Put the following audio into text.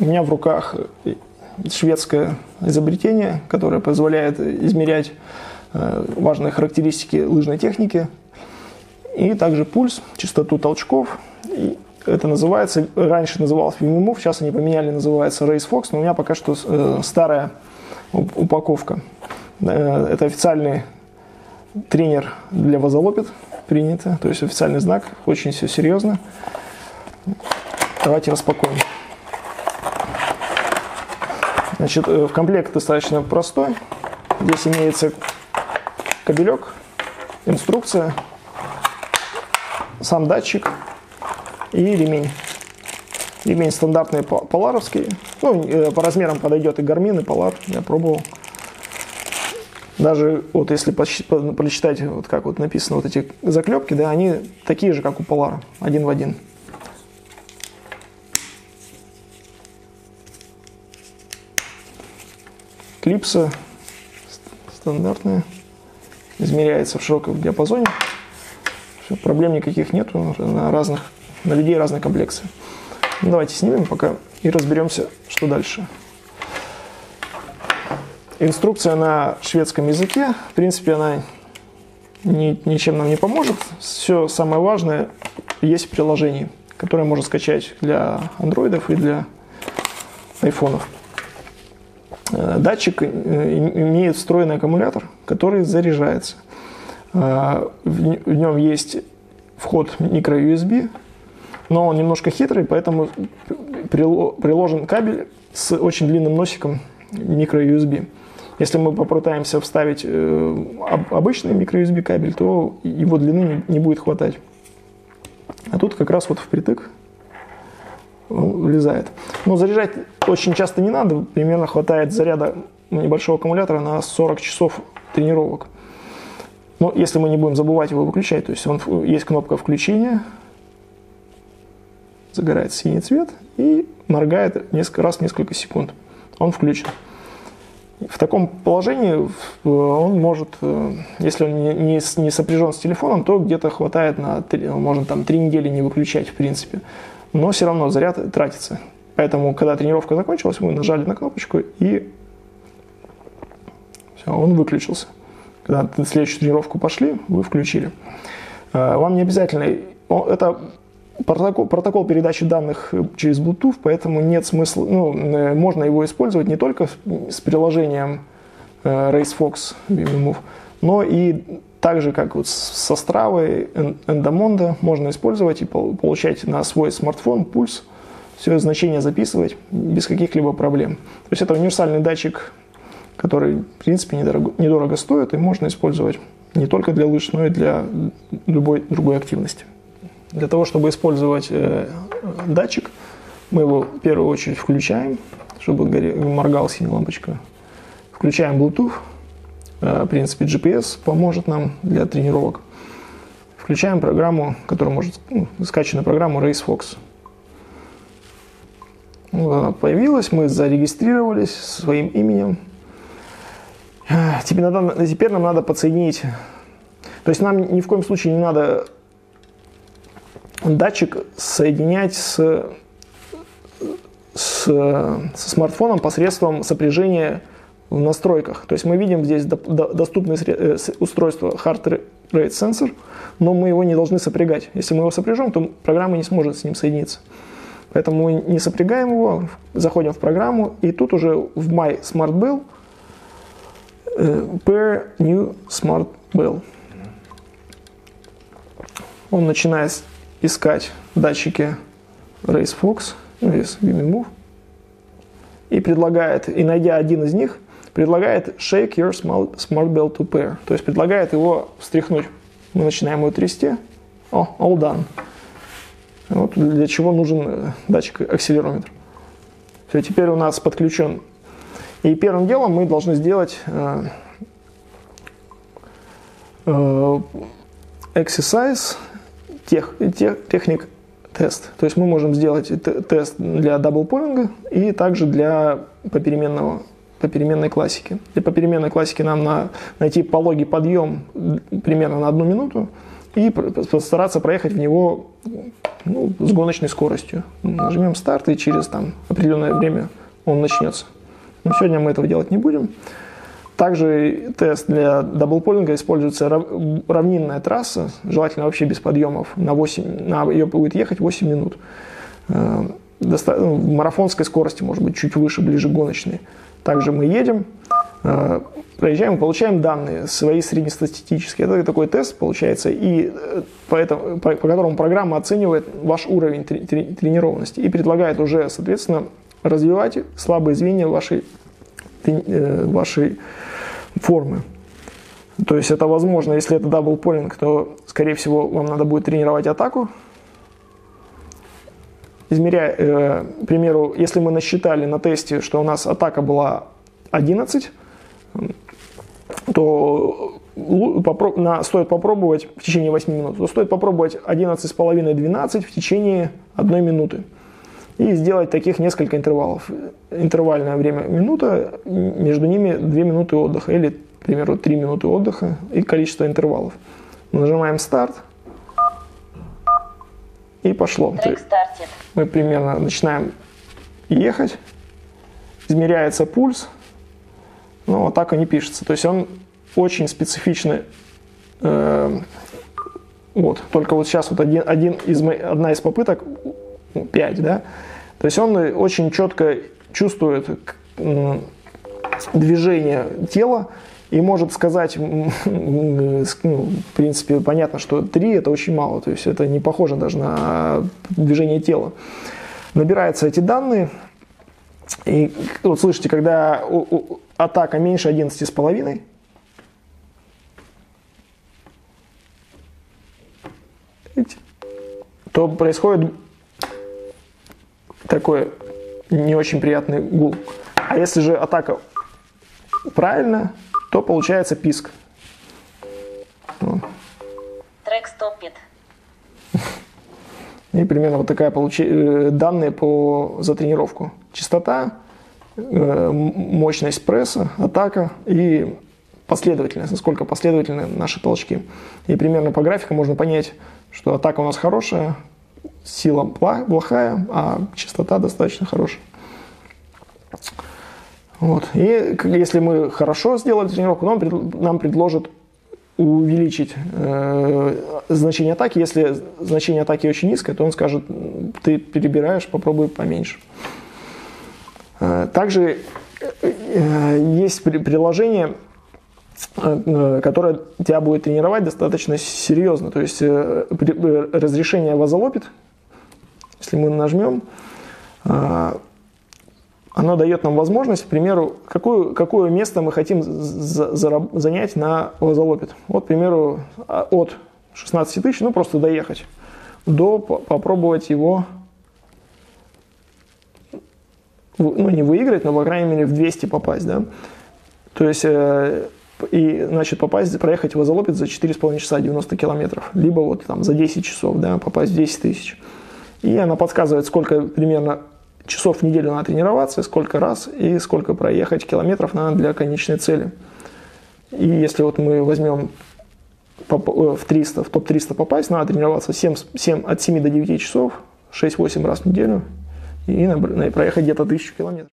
У меня в руках шведское изобретение, которое позволяет измерять э, важные характеристики лыжной техники. И также пульс, частоту толчков. И это называется, раньше называлось VMMove, сейчас они поменяли, называется Race Fox, но у меня пока что э, старая упаковка. Э, это официальный тренер для вазолопит принято, то есть официальный знак, очень все серьезно. Давайте распакуем. Значит, э, в комплект достаточно простой. Здесь имеется кабелек, инструкция, сам датчик и ремень. Ремень стандартный поларовский. Ну, э, по размерам подойдет и гармин, и полар. Я пробовал. Даже вот если прочитать, вот как вот написано, вот эти заклепки, да, они такие же, как у Полара, один в один. Клипса стандартная, измеряется в широком диапазоне. Все, проблем никаких нет на разных, на людей разные комплексы. Ну, давайте снимем пока и разберемся, что дальше. Инструкция на шведском языке. В принципе, она ни, ничем нам не поможет. Все самое важное есть в приложении, которое можно скачать для андроидов и для айфонов. Э, датчик э, имеет встроенный аккумулятор, который заряжается. Э, в нем есть вход micro-USB, но он немножко хитрый, поэтому приложен кабель с очень длинным носиком micro-USB. Если мы попытаемся вставить обычный micro-USB кабель, то его длины не будет хватать. А тут как раз вот впритык влезает. Но заряжать очень часто не надо, примерно хватает заряда небольшого аккумулятора на 40 часов тренировок. Но если мы не будем забывать его выключать, то есть он, есть кнопка включения, загорается синий цвет и моргает несколько раз несколько секунд. Он включен. В таком положении он может, э, если он не, не сопряжен с телефоном, то где-то хватает на, можно там три недели не выключать в принципе но все равно заряд тратится. Поэтому, когда тренировка закончилась, мы нажали на кнопочку и все, он выключился. Когда на следующую тренировку пошли, вы включили. А, вам не обязательно... Это протокол, протокол передачи данных через Bluetooth, поэтому нет смысла... Ну, э, можно его использовать не только с приложением э, RaceFox но и так же, как вот со Стравой, Эндомонда, можно использовать и получать на свой смартфон пульс, все значения записывать без каких-либо проблем. То есть это универсальный датчик, который, в принципе, недорого, недорого стоит и можно использовать не только для лыж, но и для любой другой активности. Для того, чтобы использовать э, датчик, мы его в первую очередь включаем, чтобы моргала синяя лампочка. Включаем Bluetooth, в принципе, GPS поможет нам для тренировок. Включаем программу, которая может, ну, скачанную программу RaceFox. Вот она появилась, мы зарегистрировались своим именем. Э, теперь, надо, теперь нам надо подсоединить, то есть нам ни в коем случае не надо датчик соединять с, с, со смартфоном посредством сопряжения в настройках. То есть мы видим здесь доступное э, устройство Heart Rate Sensor, но мы его не должны сопрягать. Если мы его сопряжем, то программа не сможет с ним соединиться. Поэтому мы не сопрягаем его, заходим в программу, и тут уже в My Smart Bell э, Pair New Smart Bell. Он начинает искать датчики Race Fox, Race Move, и предлагает, и найдя один из них, предлагает shake your smart bell to pair, то есть предлагает его встряхнуть. Мы начинаем его трясти. О, all done. Вот для чего нужен э, датчик акселерометр. Все, теперь у нас подключен. И первым делом мы должны сделать э, э, exercise тех, тех, техник тест. То есть мы можем сделать тест для даблполинга и также для попеременного по переменной классике. Для попеременной классики нам на, найти пологий подъем примерно на одну минуту и постараться проехать в него ну, с гоночной скоростью. Нажмем старт, и через там, определенное время он начнется. Но сегодня мы этого делать не будем. Также тест для даблполинга используется равнинная трасса, желательно вообще без подъемов. На 8, на, ее будет ехать 8 минут. Э, доста, ну, марафонской скорости, может быть, чуть выше, ближе гоночной. Также мы едем, э, проезжаем, получаем данные свои среднестатистические. Это такой тест получается, и э, по, этому, по, по которому программа оценивает ваш уровень тренированности и предлагает уже, соответственно, развивать слабые звенья вашей, вашей формы. То есть это возможно, если это даблполинг, то, скорее всего, вам надо будет тренировать атаку. Измеряя, э, к примеру, если мы насчитали на тесте, что у нас атака была 11, то попро- на, стоит попробовать в течение 8 минут, то стоит попробовать 11,5-12 в течение 1 минуты и сделать таких несколько интервалов. Интервальное время минута, между ними 2 минуты отдыха или, к примеру, 3 минуты отдыха и количество интервалов. Нажимаем старт и пошло. Трек стартит. Мы примерно начинаем ехать, измеряется пульс, но так и не пишется. То есть он очень специфичный. Э, вот, только вот сейчас вот один, один из, одна из попыток 5, да, то есть он очень четко чувствует движение тела и может сказать, ну, в принципе, понятно, что 3 это очень мало, то есть это не похоже даже на движение тела. Набираются эти данные, и вот слышите, когда атака меньше 11,5, то происходит такой не очень приятный гул. А если же атака правильная, то получается писк. Трек стопит. И примерно вот такая получи... Э, данные по за тренировку. Частота, э, мощность пресса, атака и последовательность, насколько последовательны наши толчки. И примерно по графику можно понять, что атака у нас хорошая, сила плохая, а частота достаточно хорошая. Вот. И если мы хорошо сделали тренировку, нам, нам предложат увеличить э, значение атаки. Если значение атаки очень низкое, то он скажет, ты перебираешь, попробуй поменьше. Э, также э, есть приложение, э, которое тебя будет тренировать достаточно серьезно. То есть э, э разрешение вазолопит, если мы нажмем, а, оно дает нам возможность, к примеру, какое, какое место мы хотим за, за, занять на лазолопит. Вот, к примеру, а, от 16 тысяч, ну просто доехать, до попробовать его, ну не выиграть, но, по крайней мере, в 200 попасть, да. То есть, э, и, значит, попасть, проехать в Азолопит за 4,5 часа 90 километров, либо вот там за 10 часов, да, попасть в 10 тысяч. И она подсказывает, сколько примерно часов в неделю надо тренироваться, сколько раз и сколько проехать километров надо для конечной цели. И если вот мы возьмем э, в 300, в топ-300 попасть, надо тренироваться 7, 7, от 7 до 9 часов, 6-8 раз в неделю и проехать где-то 1000 километров.